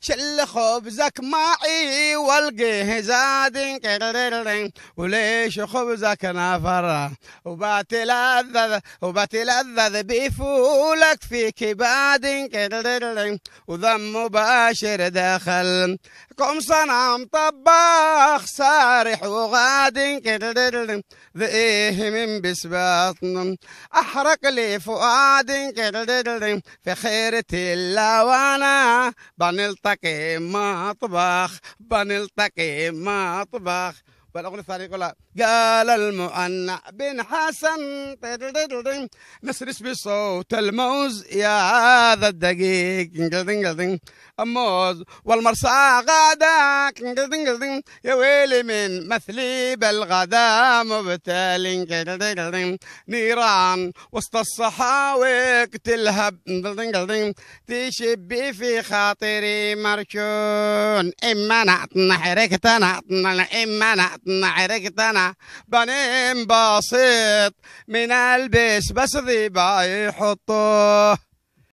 شل خبزك معي والقيه زاد وليش خبزك نفر؟ وبتلذذ وبتلذذ بفولك في كباد وذم مباشر دخل. قم صنم طباخ سارح وغاد ذئيه من بسباط أحرق لي فؤاد في خيرة الله وأنا. banel take matbach, banel take matbach. والأغنية الثانية يقول قال المؤنع بن حسن نسرس بصوت الموز يا ذا الدقيق. الموز والمرسى غدا يا ويلي من مثلي بالغدا مبتل. نيران وسط الصحاوي تلهب. تشبي في خاطري مرشون. إما نعطنا حركتنا إما نعطنا حركتنا بنيم بسيط من البس بس ذي يحطوه.